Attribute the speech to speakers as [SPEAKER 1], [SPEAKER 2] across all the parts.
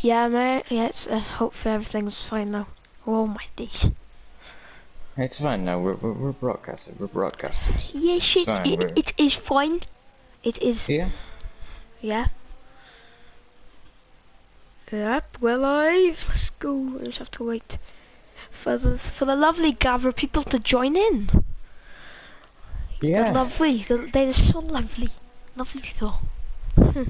[SPEAKER 1] Yeah, mate. Yeah, it's, uh, hopefully everything's fine now. Oh my days.
[SPEAKER 2] It's fine now. We're we're, we're broadcasted. We're broadcasted. It's,
[SPEAKER 1] Yes,
[SPEAKER 2] it's
[SPEAKER 1] it,
[SPEAKER 2] fine.
[SPEAKER 1] it, it is fine. It is.
[SPEAKER 2] yeah.
[SPEAKER 1] Yeah. Yep, we're live. Let's go. We just have to wait for the for the lovely gather of people to join in. They're
[SPEAKER 2] Yeah.
[SPEAKER 1] lovely. They're, they're so lovely. Lovely people.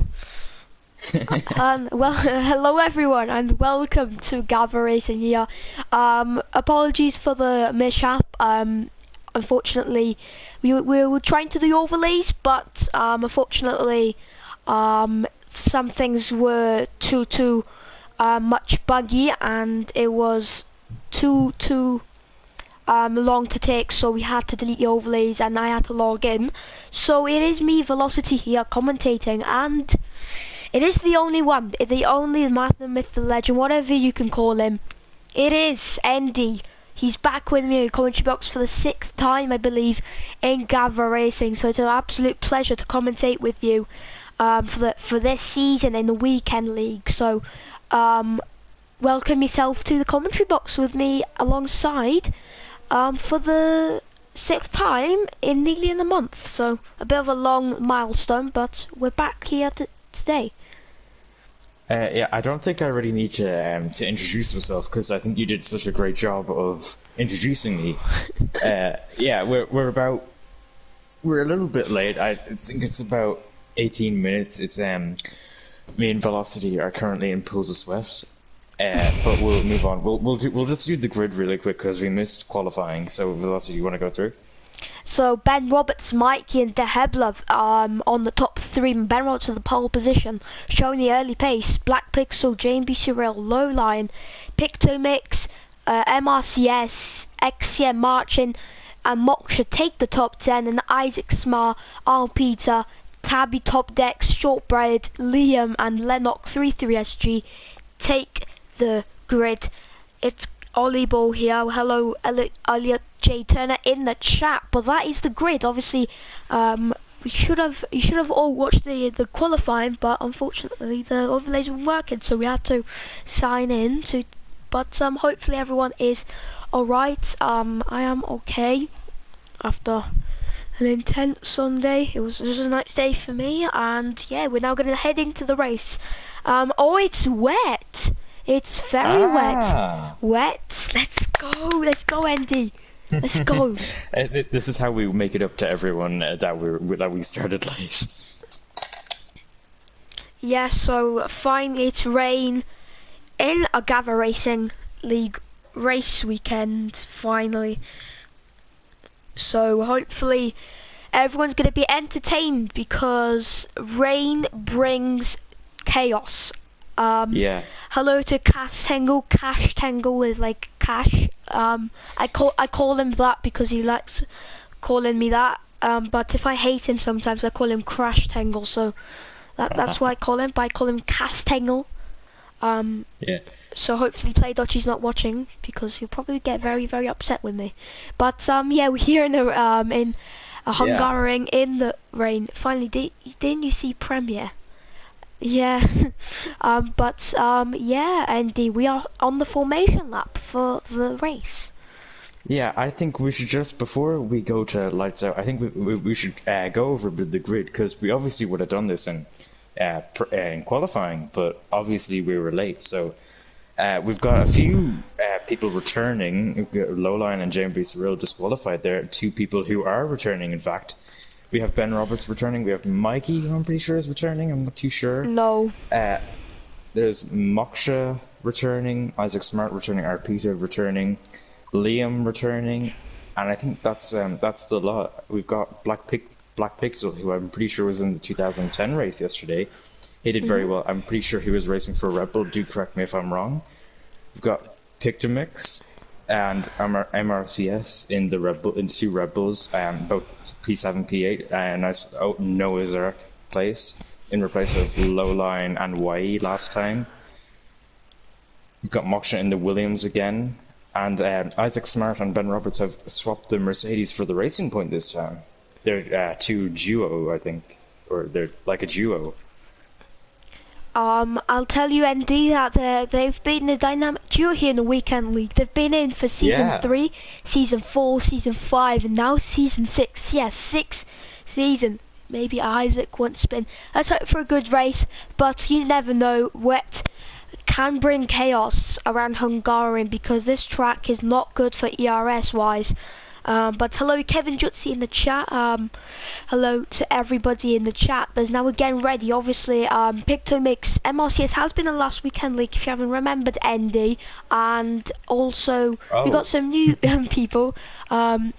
[SPEAKER 1] um, well, hello everyone, and welcome to Gavra Racing here. Um, apologies for the mishap. Um, unfortunately, we we were trying to do overlays, but um, unfortunately, um, some things were too too uh, much buggy, and it was too too um, long to take, so we had to delete the overlays, and I had to log in. So it is me, Velocity, here commentating, and it is the only one, the only man, the myth, the legend, whatever you can call him. It is Andy. He's back with me in the commentary box for the sixth time, I believe, in Gavra Racing. So it's an absolute pleasure to commentate with you um, for the for this season in the weekend league. So um, welcome yourself to the commentary box with me alongside um, for the sixth time in nearly in a month. So a bit of a long milestone, but we're back here t- today.
[SPEAKER 2] Uh, yeah, I don't think I really need to um, to introduce myself because I think you did such a great job of introducing me. uh, yeah, we're we're about we're a little bit late. I think it's about eighteen minutes. It's um me and Velocity are currently in pools of sweat. Uh, but we'll move on. We'll we'll do, we'll just do the grid really quick because we missed qualifying. So Velocity, you want to go through?
[SPEAKER 1] So Ben Roberts, Mikey, and De Hebler um, on the top three. Ben Roberts in the pole position, showing the early pace. Black Pixel, JB Cyril, Low Line, Pictomix, uh, MRCS, XCM Marching, and Moksha take the top ten, and Isaac Smart, Arl Peter, Tabby Top Decks, Shortbread, Liam, and Lennox 33SG take the grid. It's Ollie Ball here. Hello, Elliot J Turner in the chat. But that is the grid. Obviously, um, we should have you should have all watched the the qualifying, but unfortunately the overlays weren't working, so we had to sign in. To, but um, hopefully everyone is all right. Um, I am okay after an intense Sunday. It was, was a nice day for me, and yeah, we're now going to head into the race. Um, oh, it's wet. It's very wet.
[SPEAKER 2] Ah.
[SPEAKER 1] Wet. Let's go. Let's go, Andy. Let's go.
[SPEAKER 2] Uh, This is how we make it up to everyone uh, that we that we started late.
[SPEAKER 1] yeah. So finally, it's rain in a Gavra Racing League race weekend. Finally. So hopefully, everyone's going to be entertained because rain brings chaos. Um,
[SPEAKER 2] Yeah.
[SPEAKER 1] Hello to Cash Tangle, Cash Tangle with like Cash. Um, I call I call him that because he likes calling me that. Um, but if I hate him sometimes, I call him Crash Tangle. So that that's why I call him. But I call him Cash Tangle. Um,
[SPEAKER 2] Yeah.
[SPEAKER 1] so hopefully Play Dodgy's not watching because he'll probably get very very upset with me. But um, yeah, we're here in a um in a Hungaroring in the rain. Finally, did didn't you see Premiere? Yeah, um, but um, yeah, Andy, we are on the formation lap for the race.
[SPEAKER 2] Yeah, I think we should just before we go to lights out. I think we we, we should uh, go over the the grid because we obviously would have done this in uh, pr- uh, in qualifying, but obviously we were late. So uh, we've got a few uh, people returning. Lowline and Jamie Cyril disqualified. There are two people who are returning. In fact, we have Ben Roberts returning. We have Mikey, who I'm pretty sure is returning. I'm not too sure.
[SPEAKER 1] No,
[SPEAKER 2] Uh, there's Moksha returning, Isaac Smart returning, Arpita returning, Liam returning, and I think that's um, that's the lot. We've got Black Pic- Black Pixel, who I'm pretty sure was in the 2010 race yesterday. He did very well. I'm pretty sure he was racing for Red Bull. Do correct me if I'm wrong. We've got Pictomix and MR- MRCS in the Red Bull, in two Red Bulls, um, both P7, P8, and nice oh, Noah's place in replace of Lowline and YE last time. We've got Moksha in the Williams again, and um, Isaac Smart and Ben Roberts have swapped the Mercedes for the Racing Point this time. They're uh, two duo, I think, or they're like a duo.
[SPEAKER 1] Um, I'll tell you, Andy, that they they've been a dynamic duo here in the weekend league. They've been in for season
[SPEAKER 2] Yeah.
[SPEAKER 1] three, season four, season five, and now season six. Yes, six season. Maybe Isaac won't spin. Let's hope for a good race, but you never know. Wet can bring chaos around Hungarian because this track is not good for ERS wise. Um, but hello, Kevin Jutsi in the chat. Um, hello to everybody in the chat. There's now we're getting ready. Obviously, um, Pictomix MRCS has been in last weekend league. If you haven't remembered, Andy, and also we
[SPEAKER 2] Oh.
[SPEAKER 1] got some new um, people. Um,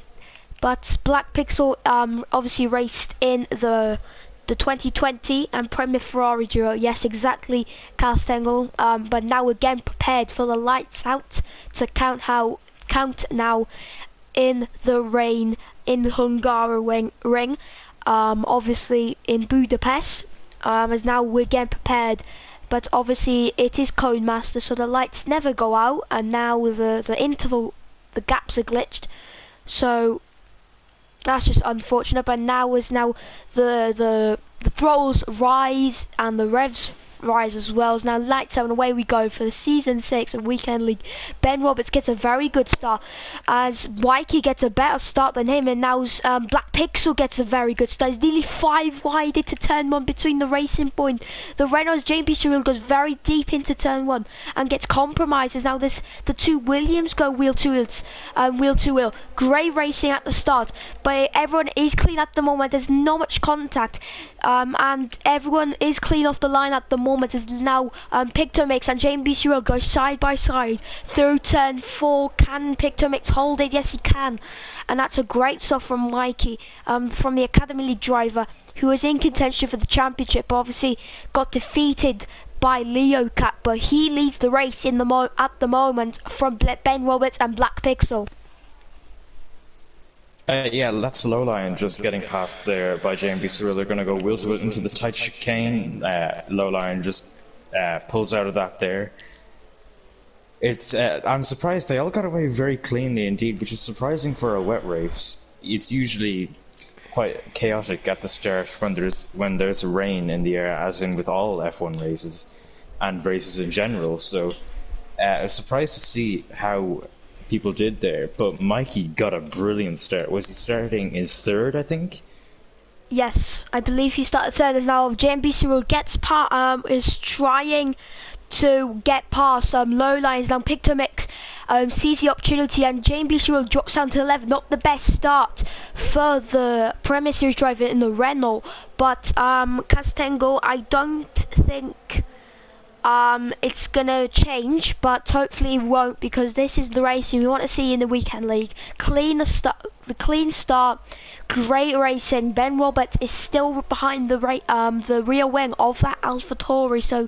[SPEAKER 1] but Black Pixel um, obviously raced in the the 2020 and Premier Ferrari duo. Yes, exactly, Castengel. Um, but now again prepared for the lights out to count how count now in the rain in Hungaroring ring. Um, obviously in Budapest. Um, as now we're getting prepared. But obviously it is Cone Master, so the lights never go out, and now the the interval, the gaps are glitched. So that's just unfortunate. But now is now the the the throws rise and the revs rise as well. Now lights out and away we go for the season six of weekend league. Ben Roberts gets a very good start as Waiki gets a better start than him, and now um, Black Pixel gets a very good start. He's nearly five wide into turn one between the racing point. The Renault's JP Cyril goes very deep into turn one and gets compromised. As now this the two Williams go wheel to wheel, um, wheel to wheel. Great racing at the start, but everyone is clean at the moment. There's not much contact, um, and everyone is clean off the line at the moment. As now um, Pictomix and JB Cyril go side by side through turn four. Can Pictomix hold it? Yes, he can, and that's a great stuff from Mikey, um, from the Academy League driver, who was in contention for the championship. Obviously, got defeated by Leo Cat, but he leads the race in the at the moment from Ben Roberts and Black Pixel.
[SPEAKER 2] Uh, yeah, that's Lowline just getting past there by JMB Cyril. They're going to go wheel to wheel into the tight chicane. Uh, Lowline just uh, pulls out of that there. It's. Uh, I'm surprised they all got away very cleanly indeed, which is surprising for a wet race. It's usually quite chaotic at the start when there's when there's rain in the air, as in with all F1 races and races in general. So uh, I'm surprised to see how people did there. But Mikey got a brilliant start. Was he starting in third? I think.
[SPEAKER 1] Yes, I believe he started third. As now JMB Cyril gets part um is trying to get past um low lines now Pictomix um sees the opportunity and JMB Cyril drops down to 11 not the best start for the Premier Series driver in the Renault but um Castengo I don't think um, it's gonna change, but hopefully it won't because this is the racing we want to see in the weekend league. Clean start, the clean start, great racing. Ben Roberts is still behind the um the rear wing of that Alpha Tauri, so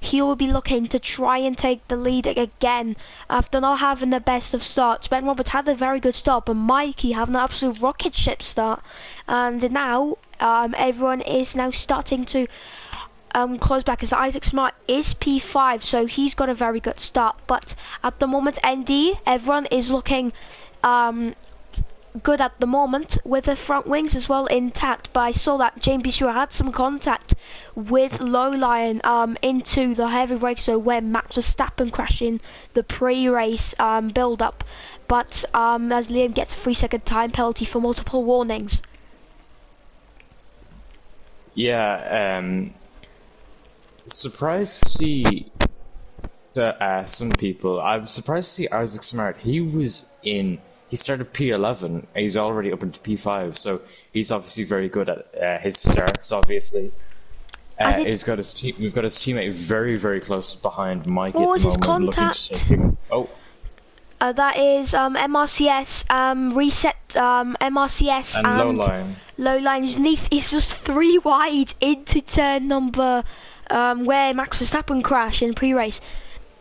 [SPEAKER 1] he will be looking to try and take the lead again after not having the best of starts. Ben Roberts had a very good start, but Mikey having an absolute rocket ship start, and now um everyone is now starting to um, close back as Isaac Smart is P5, so he's got a very good start. But at the moment, Andy, everyone is looking um, good at the moment with the front wings as well intact. But I saw that James Bishua had some contact with Low Lion um, into the heavy brake, so when Max Verstappen crashing the pre-race um, build-up. But um, as Liam gets a three-second time penalty for multiple warnings.
[SPEAKER 2] Yeah. Um, surprised to see to, uh, some people. I'm surprised to see Isaac Smart. He was in. He started P11. and He's already up into P5, so he's obviously very good at uh, his starts. Obviously, uh, he's got his team. We've got his teammate very, very close behind Mike
[SPEAKER 1] What
[SPEAKER 2] at
[SPEAKER 1] was
[SPEAKER 2] the
[SPEAKER 1] his
[SPEAKER 2] moment.
[SPEAKER 1] contact?
[SPEAKER 2] Oh,
[SPEAKER 1] Uh, that is um, MRCS um, reset um, MRCS
[SPEAKER 2] and,
[SPEAKER 1] and,
[SPEAKER 2] low line.
[SPEAKER 1] low line. It's just three wide into turn number um, where Max Verstappen crashed in pre-race,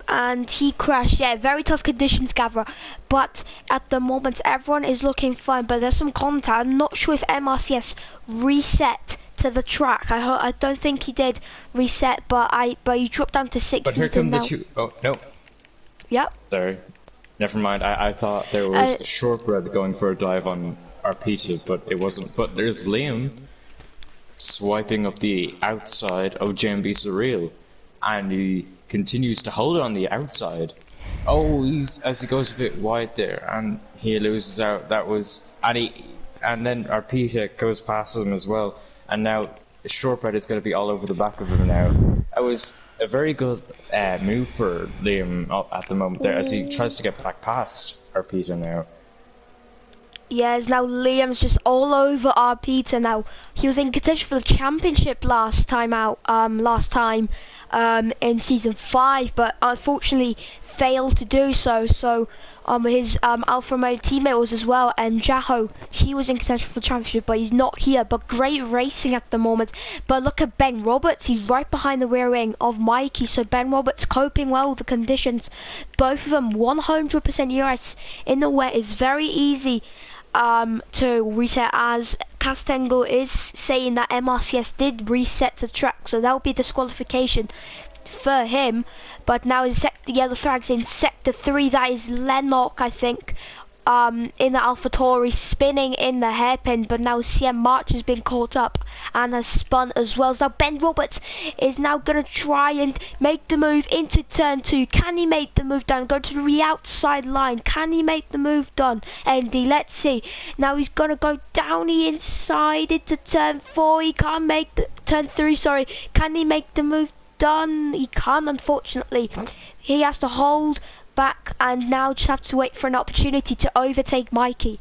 [SPEAKER 1] and he crashed. Yeah, very tough conditions, Gavra. But at the moment, everyone is looking fine. But there's some contact. I'm not sure if MRCS reset to the track. I ho- I don't think he did reset, but I but he dropped down to 16th.
[SPEAKER 2] But here come the
[SPEAKER 1] now-
[SPEAKER 2] two oh no,
[SPEAKER 1] Yep.
[SPEAKER 2] sorry. Never mind. I, I thought there was
[SPEAKER 1] Uh,
[SPEAKER 2] shortbread going for a dive on Arpita, but it wasn't. But there's Liam swiping up the outside of JMB Surreal. and he continues to hold it on the outside. Oh, he's as he goes a bit wide there, and he loses out. That was and he and then Arpita goes past him as well, and now Shortbread is going to be all over the back of him now. It was a very good uh, move for Liam at the moment there as he tries to get back past Arpita now.
[SPEAKER 1] Yes, now Liam's just all over Arpita now. He was in contention for the championship last time out, um, last time, um, in season five, but unfortunately failed to do so. So, um, his um, Alfa Romeo teammate was as well, and Jaho, he was in contention for the championship, but he's not here. But great racing at the moment. But look at Ben Roberts, he's right behind the rear wing of Mikey. So Ben Roberts coping well with the conditions. Both of them 100% US in the wet is very easy um, to reset as Castango is saying that MRCS did reset the track, so that would be disqualification for him. But now in sector yellow flags in sector three, that is Lennox, I think. Um, in the AlphaTauri spinning in the hairpin, but now CM March has been caught up and has spun as well. So now Ben Roberts is now going to try and make the move into turn two. Can he make the move down? Go to the outside line. Can he make the move done? Andy, let's see. Now he's going to go down the inside into turn four. He can't make the turn three. Sorry. Can he make the move done? He can't, unfortunately. He has to hold back and now just have to wait for an opportunity to overtake Mikey.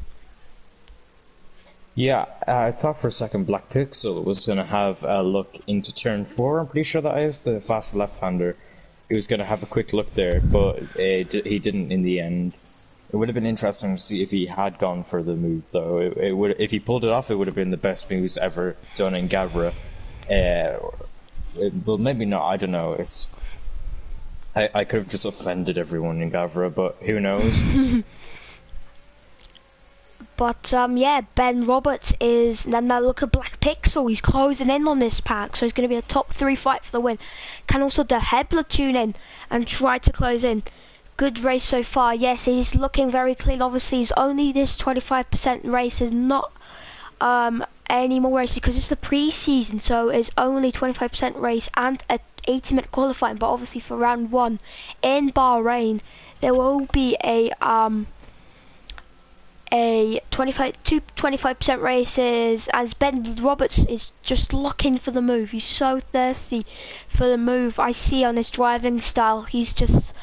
[SPEAKER 2] Yeah, I thought for a second Black Pixel was going to have a look into turn four. I'm pretty sure that is the fast left-hander. He was going to have a quick look there, but he didn't in the end. It would have been interesting to see if he had gone for the move, though. It, it would, if he pulled it off, it would have been the best moves ever done in Gavra. Uh, well, maybe not. I don't know. It's I, I could have just offended everyone in Gavra, but who knows?
[SPEAKER 1] but um, yeah, Ben Roberts is. Then now look at Black Pixel. He's closing in on this pack, so he's going to be a top three fight for the win. Can also De Hebler tune in and try to close in? Good race so far. Yes, he's looking very clean. Obviously, he's only this 25% race is not um, any more races because it's the pre-season, so it's only 25% race and a 80 minute qualifying, but obviously for round one in Bahrain, there will be a um a 25 two 25% races as Ben Roberts is just looking for the move. He's so thirsty for the move. I see on his driving style. He's just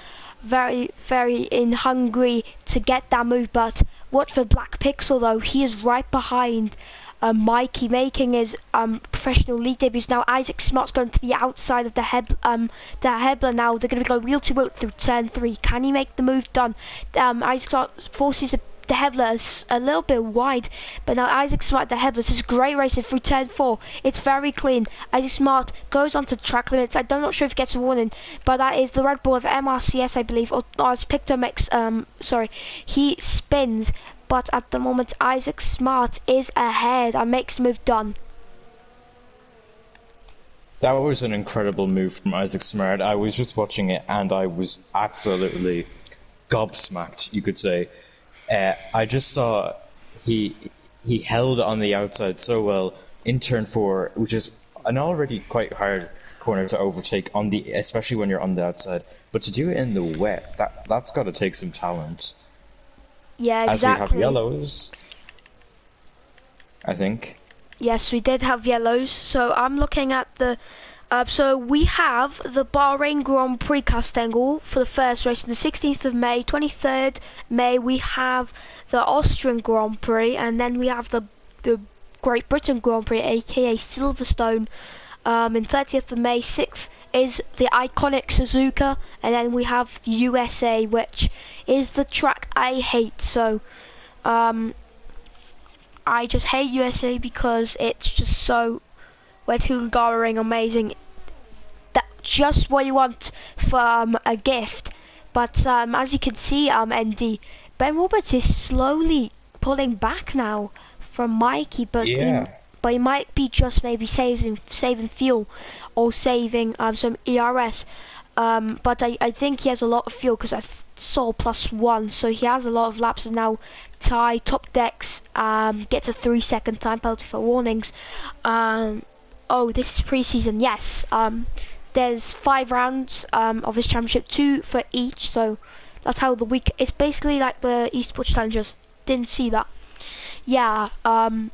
[SPEAKER 1] very very in hungry to get that move. But watch for Black Pixel though. He is right behind um, Mikey making his um, professional league debuts. Now Isaac Smart's going to the outside of the Heb um, the Hebler now. They're going to be go wheel to wheel through turn three. Can he make the move done? Um, Isaac Smart forces a the Hebler a little bit wide, but now Isaac Smart, the Hebler, is great racing through turn four. It's very clean. Isaac Smart goes on to track limits. I'm not sure if he gets a warning, but that is the Red Bull of MRCS, I believe, or, or as Pictomix, um, sorry, he spins but at the moment Isaac Smart is ahead and makes the move done.
[SPEAKER 2] That was an incredible move from Isaac Smart. I was just watching it and I was absolutely gobsmacked, you could say. Uh, I just saw he he held on the outside so well in turn four, which is an already quite hard corner to overtake on the, especially when you're on the outside. But to do it in the wet, that that's got to take some talent.
[SPEAKER 1] Yeah, exactly.
[SPEAKER 2] As we have yellows, I think.
[SPEAKER 1] Yes, we did have yellows. So I'm looking at the. Uh, so we have the Bahrain Grand Prix Castangle for the first race on the 16th of May, 23rd May. We have the Austrian Grand Prix, and then we have the the Great Britain Grand Prix, aka Silverstone, um, in 30th of May, 6th is the iconic Suzuka, and then we have the USA, which is the track I hate. So, um, I just hate USA because it's just so wet Hungaroring amazing. That just what you want from a gift. But um, as you can see, um, Andy Ben Roberts is slowly pulling back now from Mikey, but
[SPEAKER 2] yeah.
[SPEAKER 1] But he might be just maybe saving saving fuel or saving um, some ERS. Um, but I, I think he has a lot of fuel because I saw plus one, so he has a lot of laps now. Ty top decks um, gets a three second time penalty for warnings. Um, oh, this is preseason. Yes. Um, there's five rounds um, of this championship, two for each. So that's how the week. It's basically like the esports challengers. Didn't see that. Yeah. Um,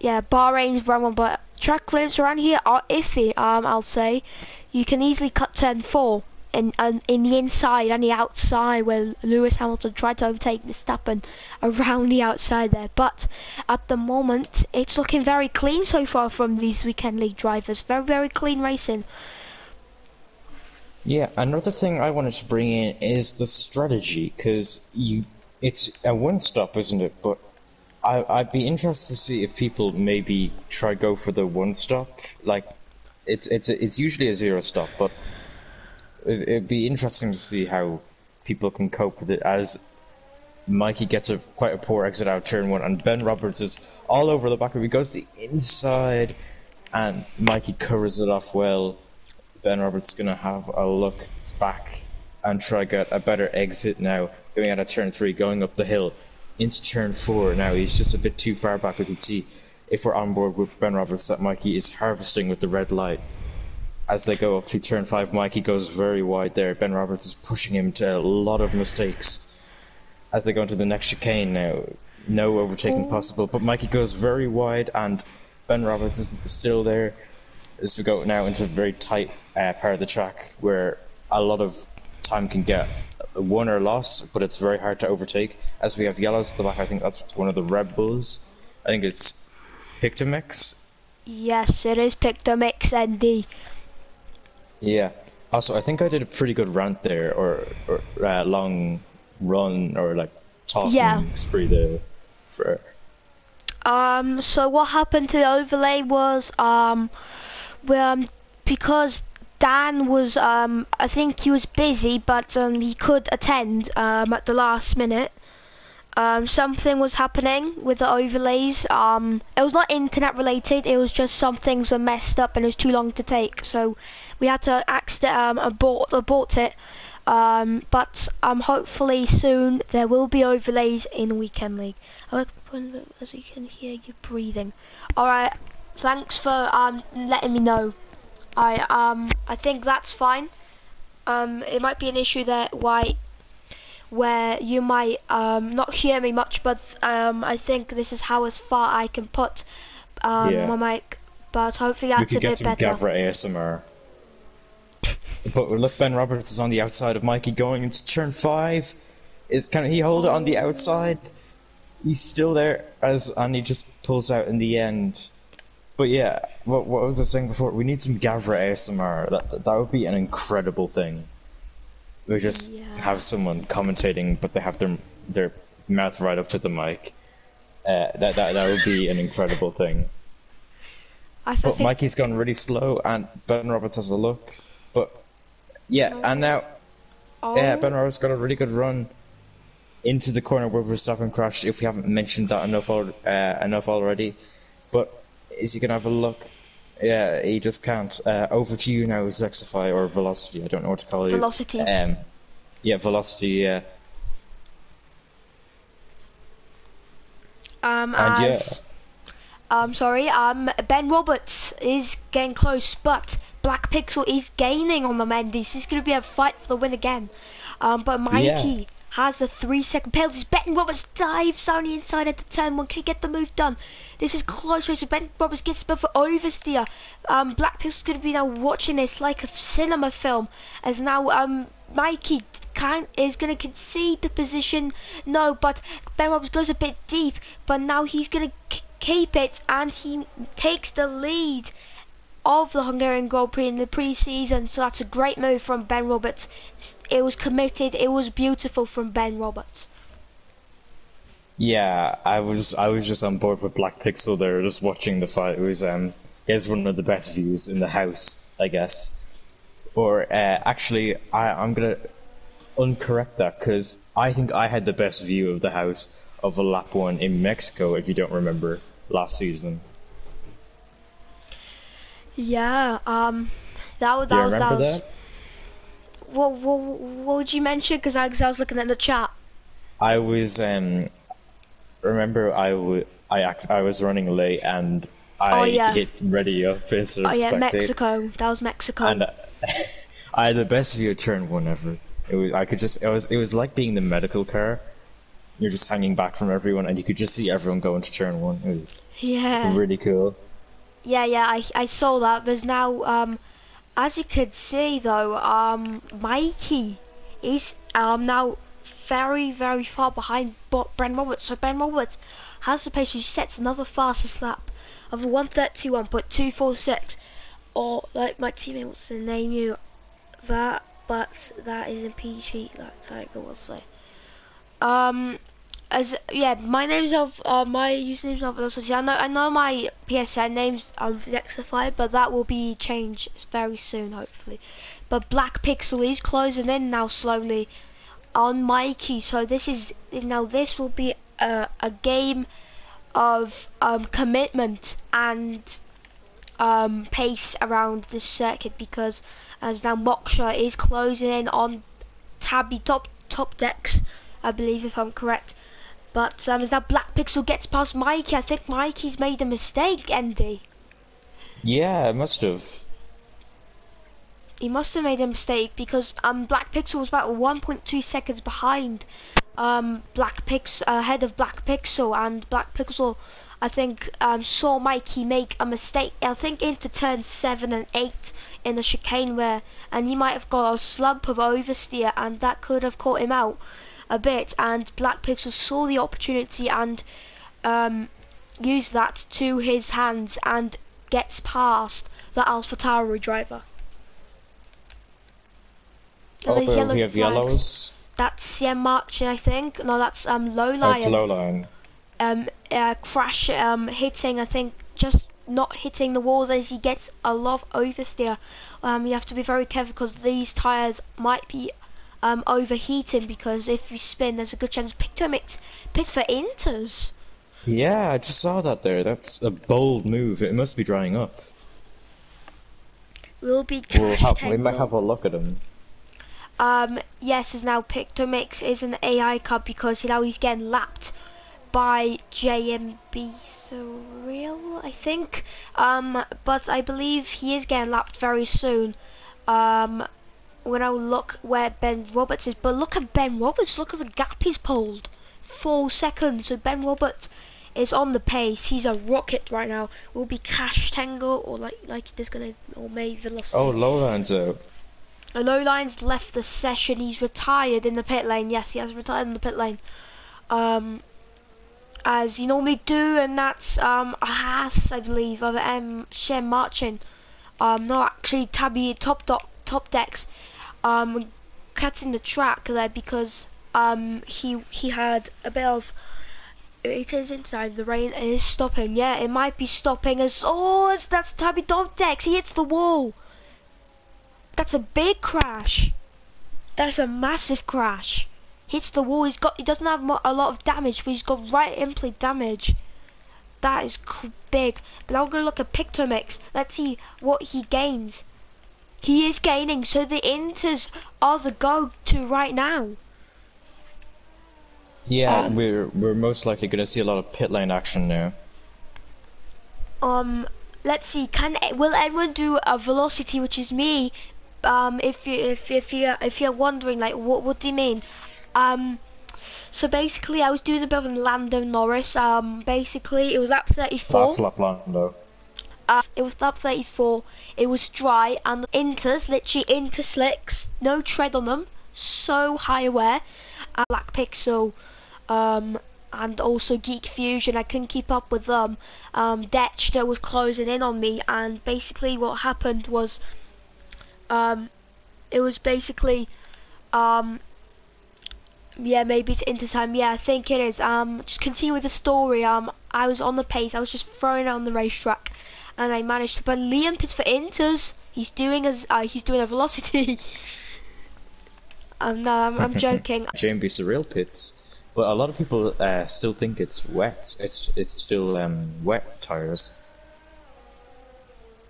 [SPEAKER 1] yeah. Bahrain's round one, but track limits around here are iffy. Um, I'll say you can easily cut turn four in um, in the inside and the outside where Lewis Hamilton tried to overtake Verstappen around the outside there. But at the moment, it's looking very clean so far from these weekend league drivers. Very very clean racing.
[SPEAKER 2] Yeah, another thing I wanted to bring in is the strategy because you it's a one stop, isn't it? But I, I'd be interested to see if people maybe try go for the one stop. Like, it's it's it's usually a zero stop, but it, it'd be interesting to see how people can cope with it as Mikey gets a quite a poor exit out turn one, and Ben Roberts is all over the back of him. He goes to the inside, and Mikey covers it off well. Ben Roberts is gonna have a look back and try get a better exit now, going out of turn three, going up the hill into turn four. Now he's just a bit too far back. We can see if we're on board with Ben Roberts that Mikey is harvesting with the red light. As they go up to turn five, Mikey goes very wide there. Ben Roberts is pushing him to a lot of mistakes. As they go into the next chicane now, no overtaking possible, but Mikey goes very wide and Ben Roberts is still there as we go now into a very tight uh, part of the track where a lot of time can get won or lost, but it's very hard to overtake. As we have yellows at the back, I think that's one of the Red Bulls. I think it's Pictomix.
[SPEAKER 1] Yes, it is Pictomix Andy.
[SPEAKER 2] Yeah. Also, I think I did a pretty good rant there, or, or uh, long run, or like talking
[SPEAKER 1] Yeah.
[SPEAKER 2] spree there. For
[SPEAKER 1] Um, so what happened to the overlay was, um, well, um, because Dan was, um, I think he was busy, but um, he could attend um, at the last minute. Um, something was happening with the overlays. Um, it was not internet related. It was just some things were messed up and it was too long to take. So we had to accident abort abort it. Um, but um, hopefully soon there will be overlays in the weekend league. I when- As you can hear you breathing. All right. Thanks for letting me know. I um I think that's fine. Um, it might be an issue there why where you might um not hear me much, but um I think this is how as far I can put um
[SPEAKER 2] Yeah.
[SPEAKER 1] my mic. But hopefully
[SPEAKER 2] we
[SPEAKER 1] that's a
[SPEAKER 2] could get
[SPEAKER 1] bit
[SPEAKER 2] some
[SPEAKER 1] better.
[SPEAKER 2] Gavra ASMR. but look, Ben Roberts is on the outside of Mikey going into turn five. Is can he hold it on the outside? He's still there as and he just pulls out in the end. But yeah, what what was I saying before? We need some Gavra ASMR. That that, would be an incredible thing. We just
[SPEAKER 1] Yeah.
[SPEAKER 2] have someone commentating, but they have their their mouth right up to the mic. Uh, that that that would be an incredible thing.
[SPEAKER 1] I
[SPEAKER 2] but. Mikey's gone really slow, and Ben Roberts has a look. But yeah, and now
[SPEAKER 1] oh,
[SPEAKER 2] yeah, Ben Roberts got a really good run into the corner where Verstappen crashed. If we haven't mentioned that enough al- uh, enough already, is he gonna have a look? Yeah, he just can't. Uh, over to you now, Zexify or Velocity. I don't know what to call you.
[SPEAKER 1] Velocity.
[SPEAKER 2] Um, yeah, Velocity. Yeah,
[SPEAKER 1] um
[SPEAKER 2] and
[SPEAKER 1] as um sorry um Ben Roberts is getting close, but Black Pixel is gaining on the Mendes. This is going to be a fight for the win again. Um, but Mikey
[SPEAKER 2] Yeah.
[SPEAKER 1] Has a three second penalty. Ben Roberts dives down the inside into turn one. Can he get the move done? This is close race. Ben Roberts gets above for oversteer. Um, Black Pixel's going to be now watching this like a cinema film. As now um Mikey can is going to concede the position. No, but Ben Roberts goes a bit deep. But now he's going to keep it and he takes the lead of the Hungarian Grand Prix in the pre-season. So that's a great move from Ben Roberts. It was committed. It was beautiful from Ben Roberts.
[SPEAKER 2] yeah. I was I was just on board with Black Pixel there, just watching the fight. It was um, he has one of the best views in the house, I guess. Or uh, actually, I I'm gonna uncorrect that because I think I had the best view of the house of a lap one in Mexico. If you don't remember last season,
[SPEAKER 1] Yeah. Um. That was
[SPEAKER 2] do
[SPEAKER 1] that
[SPEAKER 2] you
[SPEAKER 1] was that was.
[SPEAKER 2] that?
[SPEAKER 1] What, what what would you mention? Because I, 'cause I was looking at the chat.
[SPEAKER 2] I was um, remember I wa- I act- I was running late and I
[SPEAKER 1] Oh, yeah.
[SPEAKER 2] hit ready up instead of
[SPEAKER 1] Oh yeah. Mexico. That was Mexico.
[SPEAKER 2] And uh, I had the best view of turn one ever. It was I could just it was it was like being the medical car. You're just hanging back from everyone, and you could just see everyone going to turn one. It was
[SPEAKER 1] Yeah.
[SPEAKER 2] really cool.
[SPEAKER 1] Yeah, yeah, I, I saw that. There's now, um, as you could see though, um, Mikey is um now very, very far behind Ben Roberts. So Ben Roberts has the pace. He sets another fastest lap of 131.246. Or like my teammate wants to name you that, but that is in PG. Like Tiger will say. Um, as yeah, my name's of uh, my username's of Velocity. I know I know my PSN name's um Zexify, but that will be changed very soon, hopefully. But Black Pixel is closing in now slowly on Mikey, so this is now this will be a a game of um commitment and um pace around the circuit because as now Moksha is closing in on Tabby top top decks, I believe if I'm correct. But um, as that Black Pixel gets past Mikey, I think Mikey's made a mistake, Andy.
[SPEAKER 2] Yeah, it must have.
[SPEAKER 1] He must have made a mistake because um Black Pixel was about 1.2 seconds behind um Black Pix uh, ahead of Black Pixel and Black Pixel I think um saw Mikey make a mistake I think into turn 7 and 8 in the chicane where and he might have got a slump of oversteer and that could have caught him out a bit and Black Pixel saw the opportunity and um used that to his hands and gets past the Alpha Tauri driver.
[SPEAKER 2] Oh,
[SPEAKER 1] There's yellow
[SPEAKER 2] we have
[SPEAKER 1] flags.
[SPEAKER 2] yellows.
[SPEAKER 1] That's yeah, marching. I think. No, that's um low
[SPEAKER 2] it's
[SPEAKER 1] lion.
[SPEAKER 2] low line.
[SPEAKER 1] Um, uh, crash. Um, hitting. I think just not hitting the walls as he gets a lot of oversteer. Um, you have to be very careful because these tires might be um overheating because if you spin, there's a good chance Pictomix pits for inters.
[SPEAKER 2] Yeah, I just saw that there. That's a bold move. It must be drying up.
[SPEAKER 1] Will be
[SPEAKER 2] We'll have, we might have a look at him.
[SPEAKER 1] Um, yes, is now Pictomix is an AI card because now he's getting lapped by JMB Surreal, I think. Um, but I believe he is getting lapped very soon. Um, when I look where Ben Roberts is, but look at Ben Roberts. Look at the gap he's pulled. Four seconds. So Ben Roberts is on the pace. He's a rocket right now. Will be Cash Tango or like like there's gonna or maybe Velocity.
[SPEAKER 2] Oh, low line's out.
[SPEAKER 1] Uh, Lowline's left the session. He's retired in the pit lane. Yes, he has retired in the pit lane. Um, as you normally do, and that's um a Haas, I believe, of um Shem Marchin. Um, no, actually, Tabby top doc, top decks. Um, cutting the track there because um he he had a bit of. It is inside the rain. and It is stopping. Yeah, it might be stopping as. Oh, it's, that's Tabby decks. He hits the wall. That's a big crash. That's a massive crash. Hits the wall. He's got. He doesn't have a lot of damage, but he's got right implant damage. That is big. But now we're gonna look at Pictomix. Let's see what he gains. He is gaining, so the Inters are the go-to right now.
[SPEAKER 2] Yeah,
[SPEAKER 1] Um,
[SPEAKER 2] we're we're most likely going to see a lot of pit lane action now.
[SPEAKER 1] Um, let's see. Can will anyone do a velocity, which is me? Um, if you if if you if you're wondering, like, what what do you mean? Um, so basically, I was doing a bit of Lando Norris. Um, basically, it was lap 34.
[SPEAKER 2] Last lap Lando.
[SPEAKER 1] Uh, it was lap 34. It was dry and the inters, literally inter slicks, no tread on them, so high wear. Black Pixel, um, and also Geek Fusion. I couldn't keep up with them. Um, Dexter was closing in on me, and basically what happened was, um, it was basically, um, yeah, maybe it's into time. Yeah, I think it is. Um, just continue with the story. Um, I was on the pace. I was just throwing it on the racetrack, and I managed to. But Liam pits for inters. He's doing as uh, he's doing a velocity. um, no, I'm, I'm joking.
[SPEAKER 2] JMB Surreal pits, but a lot of people uh, still think it's wet. It's it's still um, wet tires.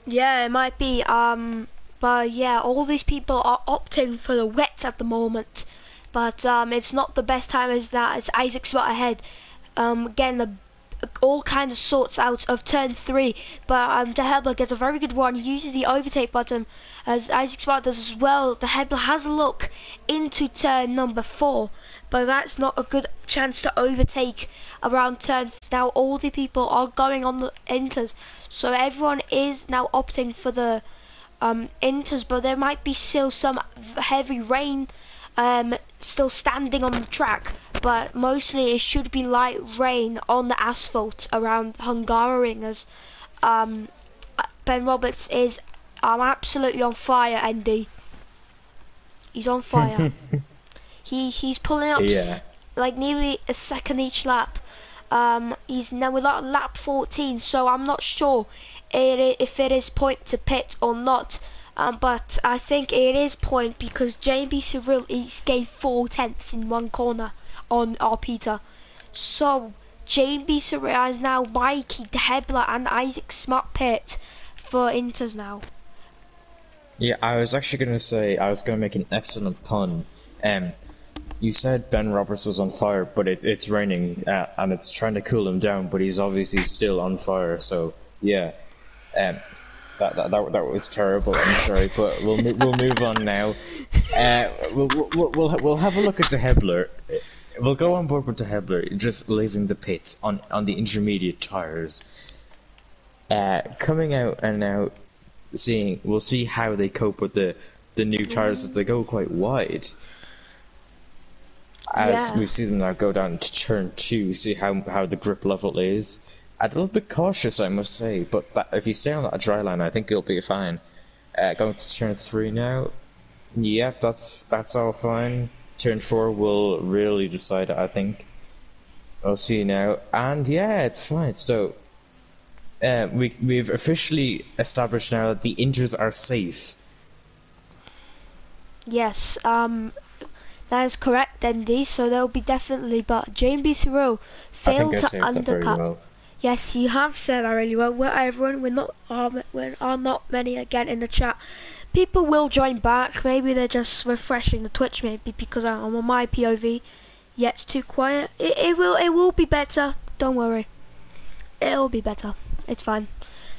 [SPEAKER 1] Yeah, it might be. Um, but yeah, all these people are opting for the wet at the moment. But um, it's not the best time as that. It's Isaac spot ahead. Um, getting the all kind of sorts out of turn three, but um, De Hebler gets a very good one. He uses the overtake button as Isaac Smart does as well. De Hebler has a look into turn number four, but that's not a good chance to overtake around turn. Now all the people are going on the inters, so everyone is now opting for the um, inters, but there might be still some heavy rain um, still standing on the track, but mostly it should be light rain on the asphalt around Hungaroring as um, Ben Roberts is um, absolutely on fire, Andy. He's on fire. he he's pulling up
[SPEAKER 2] Yeah.
[SPEAKER 1] like nearly a second each lap. Um, he's now with lap 14, so I'm not sure it, if it is point to pit or not. Um, but I think it is point because JB Cyril is gained four tenths in one corner on Arpita. So JB Cyril is now Mikey, Hebler, and Isaac Smart pit for Inters now.
[SPEAKER 2] Yeah, I was actually gonna say I was gonna make an excellent pun. Um, you said Ben Roberts was on fire, but it, it's raining uh, and it's trying to cool him down, but he's obviously still on fire. So yeah, um, that that that, that was terrible. I'm sorry, but we'll we'll move on now. Uh, we'll we'll we'll, we'll have a look at De Hebler. We'll go on board with the Hebler, just leaving the pits on on the intermediate tires. Uh, coming out and now seeing we'll see how they cope with the the new tires as they go quite wide. As
[SPEAKER 1] Yeah.
[SPEAKER 2] we see them now go down to turn two, see how how the grip level is. A little bit cautious, I must say, but that, if you stay on that dry line, I think you'll be fine. Uh, going to turn three now. Yeah, that's that's all fine. Turn four will really decide I think. We'll see now. And yeah, it's fine. So uh, we we've officially established now that the inters are safe.
[SPEAKER 1] Yes, um, that is correct, Andy. So there will be definitely, but JB Cyril
[SPEAKER 2] I
[SPEAKER 1] failed
[SPEAKER 2] think I
[SPEAKER 1] to undercut.
[SPEAKER 2] well.
[SPEAKER 1] Yes, you have said that really well. Well, everyone, we're not um, we are not many again in the chat. People will join back. Maybe they're just refreshing the Twitch. Maybe because I'm on my POV. Yeah, it's too quiet. It, it will it will be better. Don't worry. It'll be better. It's fine.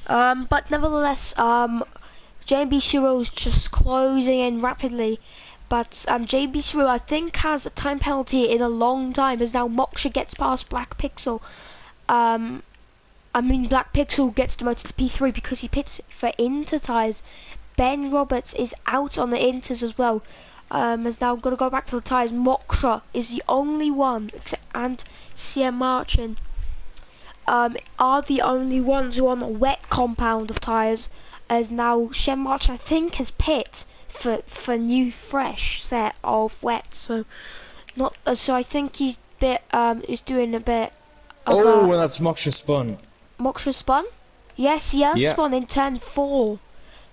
[SPEAKER 1] Um, but nevertheless, um, JB Shiro is just closing in rapidly. But um, JB Shiro, I think, has a time penalty in a long time as now Moksha gets past Black Pixel. Um, I mean, Black Pixel gets demoted to P3 because he pits for Inter tyres. Ben Roberts is out on the Inters as well. Um, has now got to go back to the tyres. Moksha is the only one, except, and Sia Marchin um, are the only ones who are on the wet compound of tyres. As now Shem March, I think, has pit for for new fresh set of wet. So not uh, so I think he's bit um is doing a bit. Of,
[SPEAKER 2] Oh, and that's Moksha spun.
[SPEAKER 1] Moksha spun? Yes, he has
[SPEAKER 2] Yeah.
[SPEAKER 1] spun in turn four.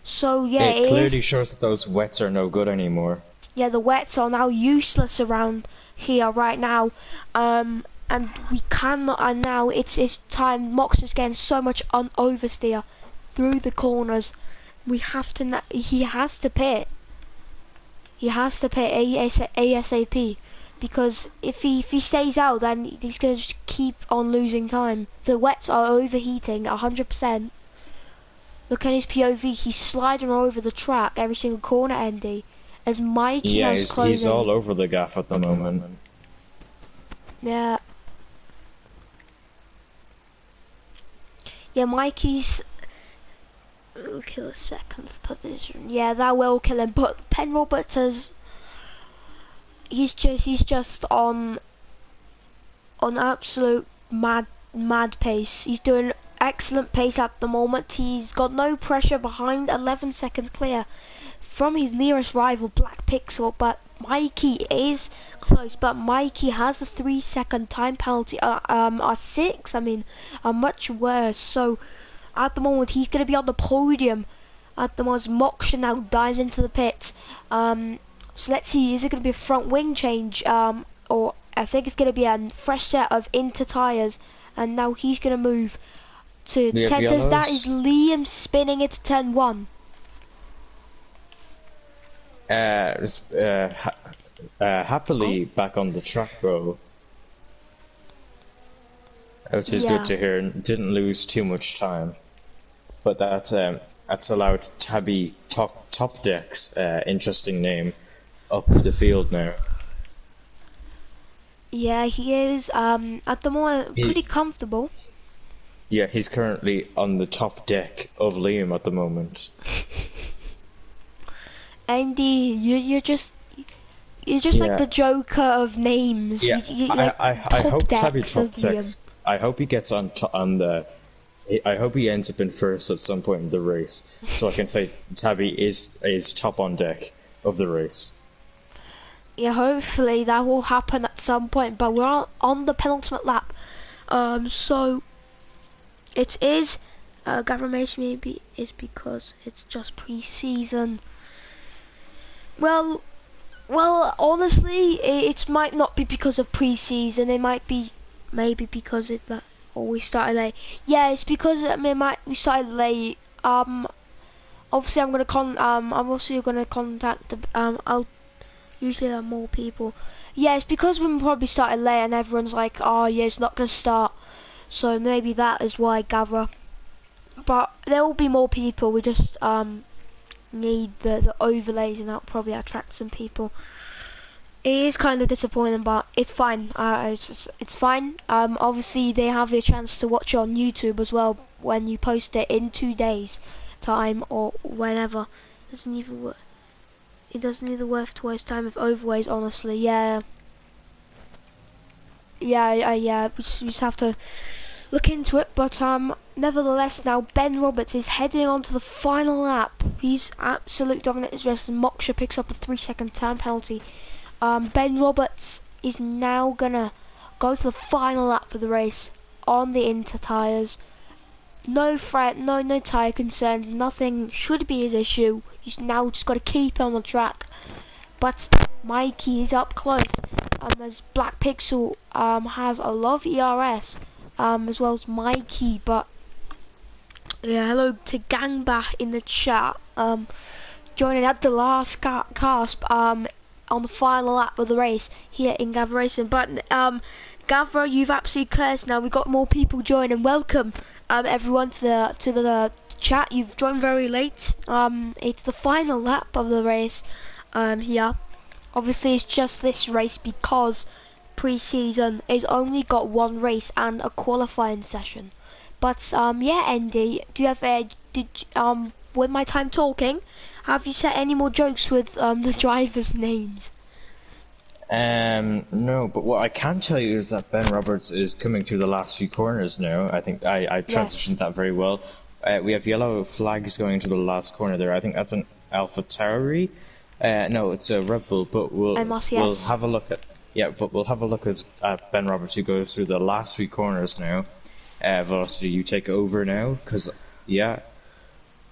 [SPEAKER 1] So yeah,
[SPEAKER 2] it
[SPEAKER 1] it
[SPEAKER 2] clearly
[SPEAKER 1] is.
[SPEAKER 2] shows that those wets are no good anymore.
[SPEAKER 1] Yeah, the wets are now useless around here right now. Um, and we cannot. And now it's it's time. Mox is getting so much on oversteer through the corners. We have to. He has to pit. He has to pit AS, ASAP because if he if he stays out, then he's gonna just keep on losing time. The wets are overheating hundred percent. Look at his POV. He's sliding over the track every single corner, Andy. As Mikey
[SPEAKER 2] Yeah, he's,
[SPEAKER 1] closing.
[SPEAKER 2] he's all over the gaff at the moment.
[SPEAKER 1] Yeah. Yeah, Mikey's will kill a second position. Yeah, that will kill him. But Ben Roberts has he's just he's just on on absolute mad mad pace. He's doing excellent pace at the moment. He's got no pressure behind 11 seconds clear from his nearest rival Black Pixel, but Mikey is close. But Mikey has a three second time penalty. Uh, um, a six. I mean, a much worse. So at the moment he's going to be on the podium. At the moment, Moksha now dives into the pits. Um, so let's see. Is it going to be a front wing change? Um, or I think it's going to be a fresh set of inter tires. And now he's going to move to
[SPEAKER 2] The
[SPEAKER 1] ten. Does that is Liam spinning it to ten one?
[SPEAKER 2] Uh, uh, ha- uh, happily back on the track, bro. which is
[SPEAKER 1] Yeah.
[SPEAKER 2] good to hear. Didn't lose too much time, but that's um, that's allowed Tabby top top decks. Uh, interesting name up the field now.
[SPEAKER 1] Yeah, he is um at the moment
[SPEAKER 2] He-
[SPEAKER 1] pretty comfortable.
[SPEAKER 2] Yeah, he's currently on the top deck of Liam at the moment.
[SPEAKER 1] Andy, you you're just you're just
[SPEAKER 2] Yeah.
[SPEAKER 1] like the Joker of names.
[SPEAKER 2] Yeah,
[SPEAKER 1] You-
[SPEAKER 2] I,
[SPEAKER 1] like
[SPEAKER 2] I, I
[SPEAKER 1] top
[SPEAKER 2] hope Tabby top decks. I hope he gets on to, on the. I hope he ends up in first at some point in the race, so I can say Tabby is is top on deck of the race.
[SPEAKER 1] Yeah, hopefully that will happen at some point. But we're on, on the penultimate lap, um, so it is. Uh, Gavramation maybe is because it's just pre-season. Well, well, honestly, it, it might not be because of pre-season. It might be maybe because it that or we started late. Yeah, it's because I mean, might we started late. Um, obviously I'm gonna con. Um, I'm also gonna contact the. Um, I'll usually there are more people. Yeah, it's because we probably started late and everyone's like, oh yeah, it's not gonna start. So maybe that is why I Gavra. But there will be more people. We just um need the the overlays and that'll probably attract some people. It is kind of disappointing, but it's fine. Uh, it's, it's fine. Um, obviously they have the chance to watch on YouTube as well when you post it in two days time or whenever. It Doesn't even work. It doesn't even worth to waste time with overlays, honestly. Yeah. Yeah, I, yeah, we just, we just have to look into it. But um, nevertheless, now Ben Roberts is heading on to the final lap. He's absolute dominant his race. and Moksha picks up a three-second time penalty. Um, ben Roberts is now gonna go to the final lap of the race on the Inter tires. No threat, no no tire concerns, nothing should be his issue. He's now just got to keep on the track. But Mikey is up close, um, as Black Pixel um, has a lot of ERS, um, as well as Mikey. But yeah, hello to Gangba in the chat, um, joining at the last ca- cast um, on the final lap of the race here in Racing. But um, Gavra, you've absolutely cursed now. We've got more people joining. Welcome um, everyone to the to the chat. You've joined very late. Um, it's the final lap of the race um, here. Obviously, it's just this race because pre-season is only got one race and a qualifying session. But um, yeah, Andy, do you have a did um with my time talking? Have you set any more jokes with um the drivers' names?
[SPEAKER 2] Um, no, but what I can tell you is that Ben Roberts is coming through the last few corners now. I think I, I transitioned that very well. Uh, we have yellow flags going to the last corner there. I think that's an Alpha Tauri. Uh, no, it's a Red Bull, but we'll
[SPEAKER 1] MRCS.
[SPEAKER 2] we'll have a look at yeah, but we'll have a look at, at Ben Roberts who goes through the last three corners now. Uh, Velocity, you take over now, because yeah,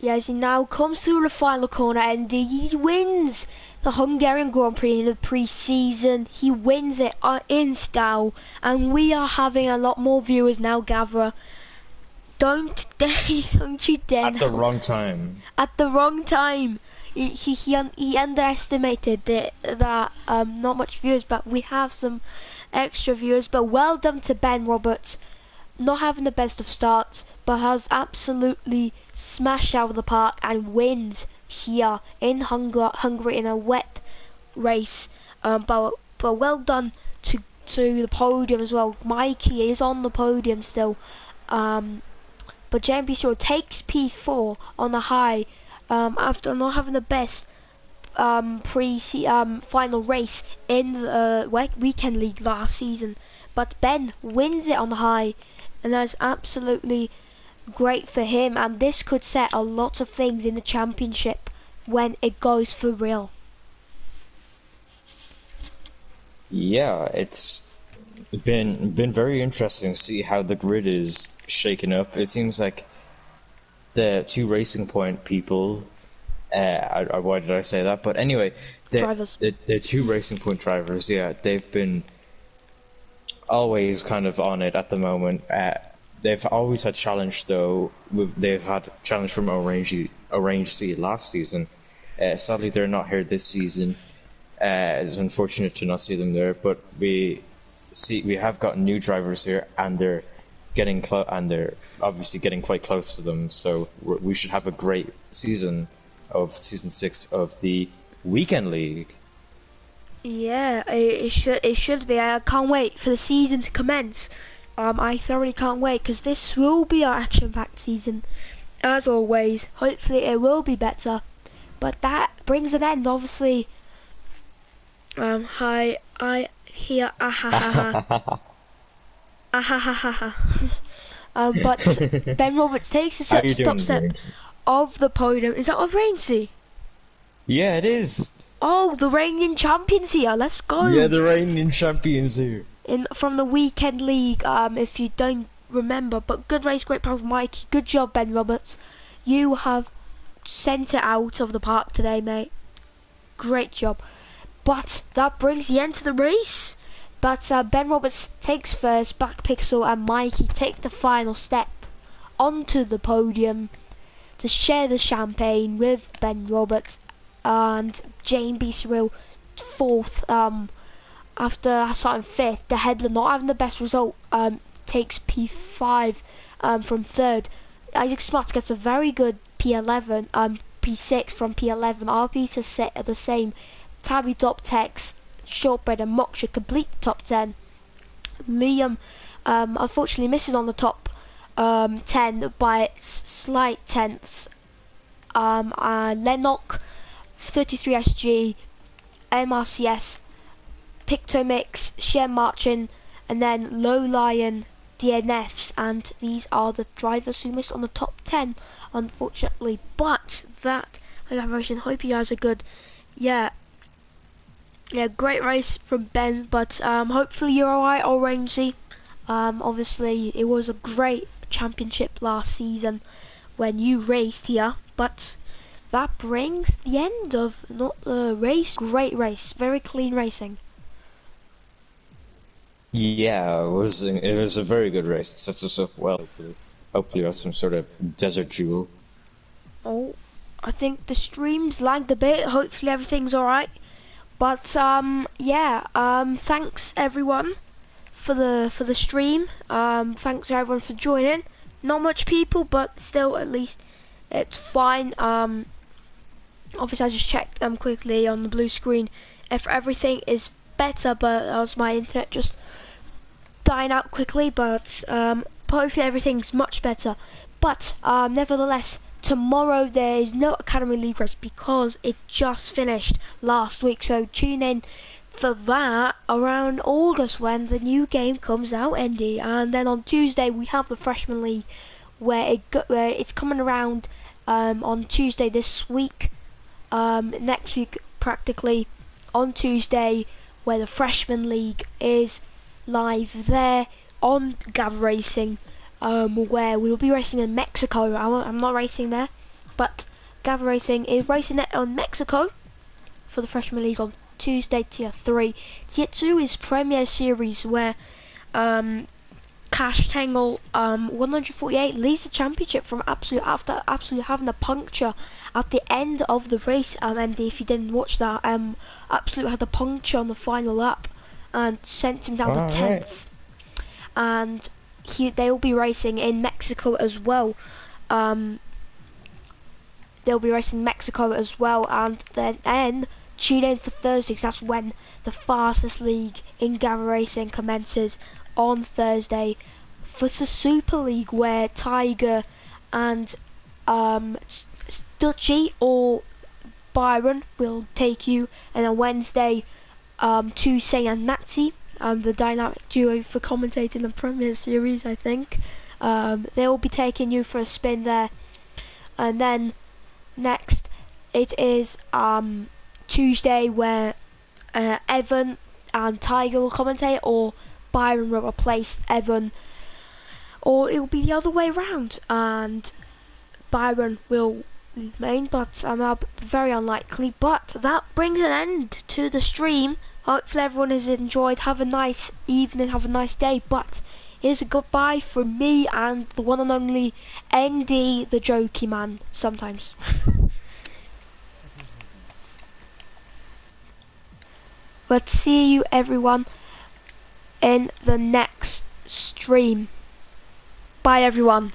[SPEAKER 1] Yes, he now comes through the final corner and he wins the Hungarian Grand Prix in the pre-season. He wins it uh, in style, and we are having a lot more viewers now. Gavra, don't don't you dare!
[SPEAKER 2] at the wrong time.
[SPEAKER 1] at the wrong time. He he un- he underestimated that that um not much viewers, but we have some extra viewers. But well done to Ben Roberts, not having the best of starts, but has absolutely smashed out of the park and wins here in Hungary, Hungary in a wet race. Um, but but well done to to the podium as well. Mikey is on the podium still. Um, but JMP Shore takes P4 on the high um, after not having the best um, pre um, final race in the uh, weekend league last season. But Ben wins it on high, and that's absolutely great for him. And this could set a lot of things in the championship when it goes for real.
[SPEAKER 2] Yeah, it's been been very interesting to see how the grid is shaken up. It seems like the two Racing Point people. Uh, I, I, why did I say that? But anyway, the,
[SPEAKER 1] Drivers.
[SPEAKER 2] the the two Racing Point drivers. Yeah, they've been always kind of on it at the moment. Uh, they've always had challenge though. With they've had challenge from Orange Orange Sea last season. Uh, sadly, they're not here this season. Uh, it's unfortunate to not see them there, but we see we have got new drivers here, and they're getting close, and they're obviously getting quite close to them. So we're, should have a great season of season six of the weekend league.
[SPEAKER 1] Yeah, it, it should it should be. I can't wait for the season to commence. Um, I thoroughly can't wait because this will be our action-packed season, as always. Hopefully, it will be better. But that brings an end, obviously. Um, hi, I here, ah ha ha ha, ah ha ha ha ha. Um, but Ben Roberts takes
[SPEAKER 2] How
[SPEAKER 1] step, stop step of the podium. Is that of Rainsy?
[SPEAKER 2] Yeah, it is.
[SPEAKER 1] Oh, the reigning champions here. Let's go.
[SPEAKER 2] Yeah, the reigning champions here.
[SPEAKER 1] in from the weekend league. Um, if you don't remember, but good race, great power, Mikey. Good job, Ben Roberts. You have sent it out of the park today, mate. Great job. But that brings the end to the race. But uh, Ben Roberts takes first, Black Pixel and Mikey take the final step onto the podium to share the champagne with Ben Roberts and Jane B. Cyril fourth. Um, after starting fifth, the Headler not having the best result um, takes P5 um, from third. Isaac Smarts gets a very good P11, um, P6 from P11. RP to set the same. Tabby Top Tex, Shortbread and Moksha complete the top 10. Liam um, unfortunately misses on the top um, 10 by slight tenths. Um, uh, Lennox, 33SG, MRCS, Pictomix, Shem Marchin, and then Low Lion DNFs, and these are the drivers who missed on the top 10, unfortunately. But that collaboration, hope you guys are good. Yeah, yeah, great race from Ben, but um, hopefully you're alright, Orangey. Um, obviously, it was a great championship last season when you raced here, but that brings the end of not the race. Great race, very clean racing.
[SPEAKER 2] Yeah, it was it was a very good race. It sets us up well. Hopefully, hopefully some sort of desert jewel.
[SPEAKER 1] Oh, I think the streams lagged a bit. Hopefully everything's alright. But um, yeah, um, thanks everyone for the for the stream. Um, thanks everyone for joining. Not much people, but still at least it's fine. Um, obviously I just checked um quickly on the blue screen if everything is better, but was my internet just dying out quickly. But um, hopefully everything's much better. But um, nevertheless, tomorrow there is no Academy League race because it just finished last week. So tune in for that around August when the new game comes out, Andy. And then on Tuesday we have the Freshman League where it go, where it's coming around um, on Tuesday this week. Um, next week practically on Tuesday where the Freshman League is live there on Gav Racing um, where we will be racing in Mexico. I'm, I'm not racing there, but Gav Racing is racing it on Mexico for the Freshman League on Tuesday, Tier 3. Tier 2 is Premier Series, where um, Cash Tangle um, 148 leads the championship from Absolute after Absolute having a puncture at the end of the race. Um, and if you didn't watch that, um, Absolute had a puncture on the final lap and sent him down to
[SPEAKER 2] Alright.
[SPEAKER 1] 10th. And he, they will be racing in Mexico as well. Um, they'll be racing in Mexico as well, and then, then tune in for Thursday 'cause that's when the fastest league in Gavra Racing commences on Thursday for the Super League where Tiger and um, or Byron will take you, and on Wednesday, um, Tusay and Nazi, um, the dynamic duo for commentating the Premier Series, I think. Um, they will be taking you for a spin there, and then next it is um, Tuesday where uh, Evan and Tiger will commentate, or Byron will replace Evan, or it will be the other way round, and Byron will remain, but um, very unlikely. But that brings an end to the stream. Hopefully everyone has enjoyed. Have a nice evening. Have a nice day. But here's a goodbye from me and the one and only Andy, the jokey man. Sometimes. but see you everyone in the next stream. Bye, everyone.